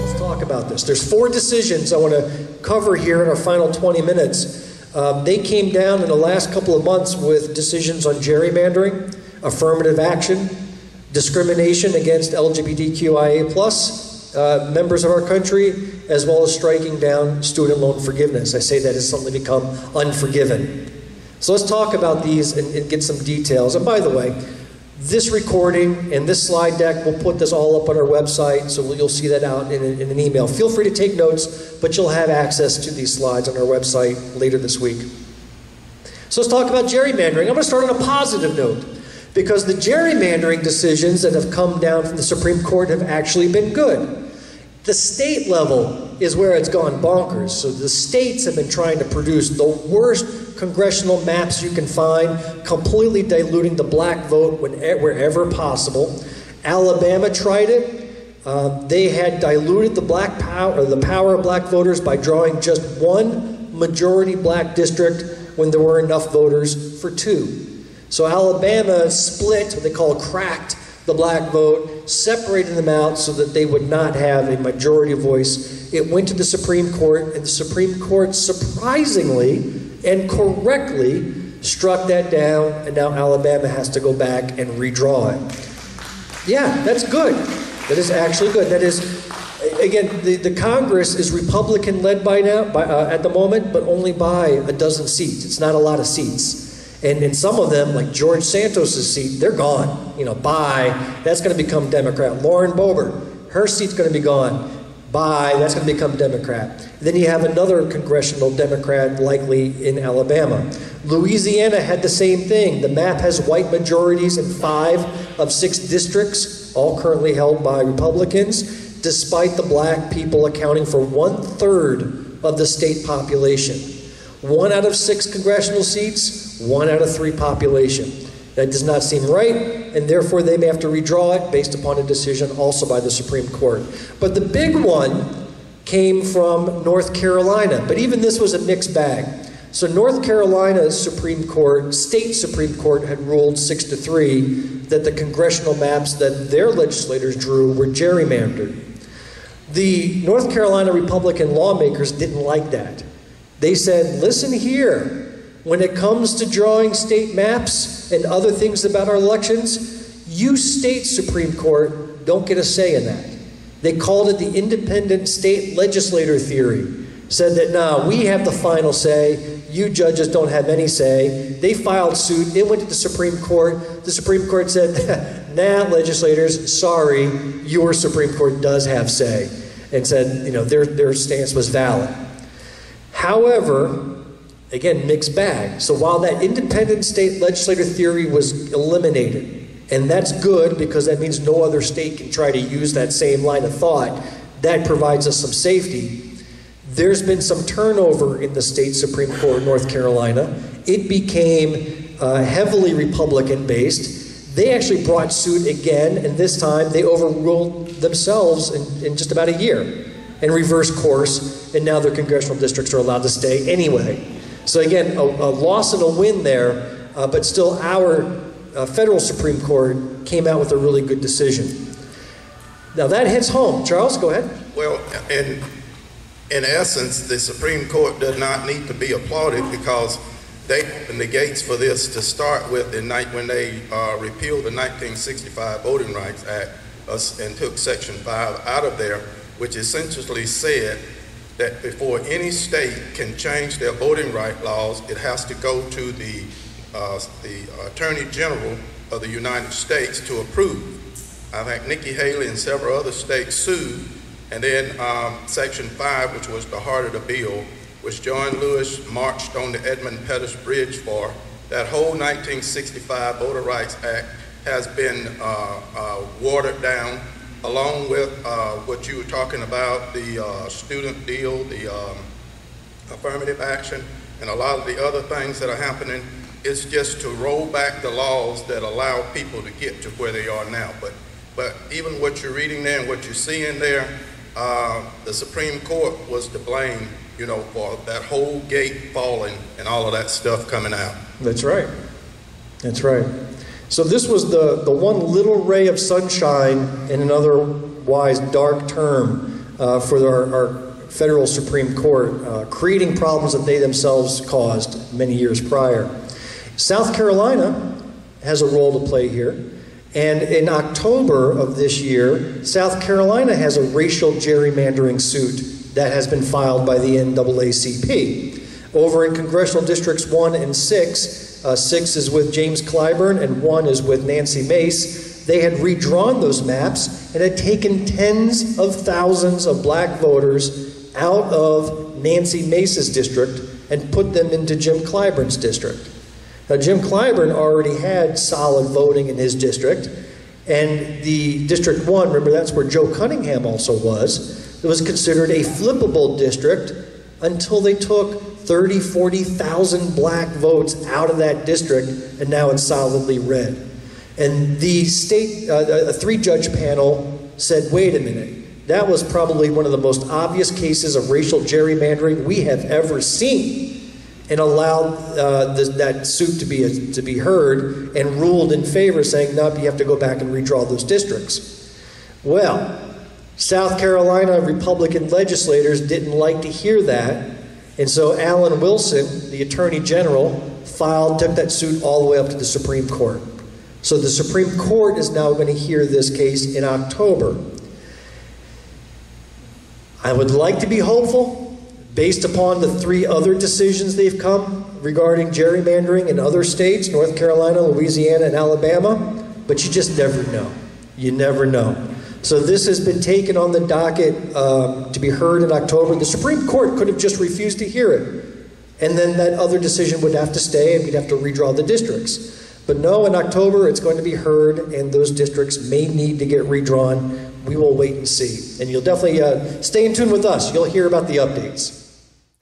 Let's talk about this. There's four decisions I want to cover here in our final 20 minutes. Um, they came down in the last couple of months with decisions on gerrymandering, affirmative action, discrimination against LGBTQIA plus uh, members of our country, as well as striking down student loan forgiveness. I say that has suddenly become unforgiven. So let's talk about these and, and get some details. And by the way, this recording and this slide deck, we'll put this all up on our website, so you'll see that out in, in an email. Feel free to take notes, but you'll have access to these slides on our website later this week. So let's talk about gerrymandering. I'm going to start on a positive note because the gerrymandering decisions that have come down from the Supreme Court have actually been good. The state level is where it's gone bonkers. So the states have been trying to produce the worst congressional maps you can find, completely diluting the black vote wherever possible. Alabama tried it. Uh, they had diluted the black power, the power of black voters by drawing just one majority black district when there were enough voters for two. So Alabama split, what they call cracked, the black vote, separated them out so that they would not have a majority voice. It went to the Supreme Court, and the Supreme Court surprisingly and correctly struck that down, and now Alabama has to go back and redraw it. Yeah, that's good. That is actually good. That is, again, the, the Congress is Republican led by now, by, uh, at the moment, but only by a dozen seats. It's not a lot of seats. And in some of them, like George Santos's seat, they're gone. You know, bye. That's going to become Democrat. Lauren Boebert, her seat's going to be gone. Bye. That's going to become Democrat. Then you have another congressional Democrat likely in Alabama. Louisiana had the same thing. The map has white majorities in five of six districts, all currently held by Republicans, despite the black people accounting for one third of the state population. One out of six congressional seats, one out of three population. That does not seem right, and therefore they may have to redraw it based upon a decision also by the Supreme Court. But the big one came from North Carolina, but even this was a mixed bag. So North Carolina's Supreme Court, state Supreme Court, had ruled six to three that the congressional maps that their legislators drew were gerrymandered. The North Carolina Republican lawmakers didn't like that. They said, listen here, when it comes to drawing state maps and other things about our elections, you state Supreme Court don't get a say in that. They called it the independent state legislator theory. Said that, nah, we have the final say, you judges don't have any say. They filed suit, it went to the Supreme Court. The Supreme Court said, nah, legislators, sorry, your Supreme Court does have say. And said, you know, their, their stance was valid. However, again, mixed bag. So while that independent state legislator theory was eliminated, and that's good because that means no other state can try to use that same line of thought, that provides us some safety. There's been some turnover in the state Supreme Court of North Carolina. It became uh, heavily Republican based. They actually brought suit again, and this time they overruled themselves in, in just about a year and reversed course, and now their congressional districts are allowed to stay anyway. So again, a, a loss and a win there, uh, but still our uh, federal Supreme Court came out with a really good decision. Now that hits home. Charles, go ahead. Well, in, in essence, the Supreme Court does not need to be applauded because they opened the gates for this to start with in night when they uh, repealed the 1965 Voting Rights Act and took Section 5 out of there which essentially said that before any state can change their voting right laws, it has to go to the, uh, the Attorney General of the United States to approve. I think Nikki Haley and several other states sued, and then um, Section 5, which was the heart of the bill, which John Lewis marched on the Edmund Pettus Bridge for, that whole 1965 Voter Rights Act has been uh, uh, watered down along with uh, what you were talking about, the uh, student deal, the um, affirmative action, and a lot of the other things that are happening, is just to roll back the laws that allow people to get to where they are now. But, but even what you're reading there and what you're seeing there, uh, the Supreme Court was to blame, you know, for that whole gate falling and all of that stuff coming out. That's right. That's right. So this was the, the one little ray of sunshine in an otherwise dark term uh, for our, our federal Supreme Court, uh, creating problems that they themselves caused many years prior. South Carolina has a role to play here. And in October of this year, South Carolina has a racial gerrymandering suit that has been filed by the NAACP. Over in congressional districts 1 and 6, uh, 6 is with James Clyburn and 1 is with Nancy Mace. They had redrawn those maps and had taken tens of thousands of black voters out of Nancy Mace's district and put them into Jim Clyburn's district. Now, Jim Clyburn already had solid voting in his district, and the District 1, remember that's where Joe Cunningham also was, it was considered a flippable district until they took 30, 40,000 black votes out of that district, and now it's solidly red. And the state, uh, a three judge panel said, wait a minute, that was probably one of the most obvious cases of racial gerrymandering we have ever seen and allowed uh, the, that suit to be, to be heard and ruled in favor, saying, nope, you have to go back and redraw those districts. Well, South Carolina Republican legislators didn't like to hear that, and so Alan Wilson, the Attorney General, filed, took that suit all the way up to the Supreme Court. So the Supreme Court is now going to hear this case in October. I would like to be hopeful based upon the three other decisions they've come regarding gerrymandering in other states North Carolina, Louisiana, and Alabama, but you just never know. You never know. So this has been taken on the docket um, to be heard in October. The Supreme Court could have just refused to hear it, and then that other decision would have to stay, and we'd have to redraw the districts. But no, in October it's going to be heard, and those districts may need to get redrawn. We will wait and see. And you'll definitely uh, stay in tune with us. You'll hear about the updates.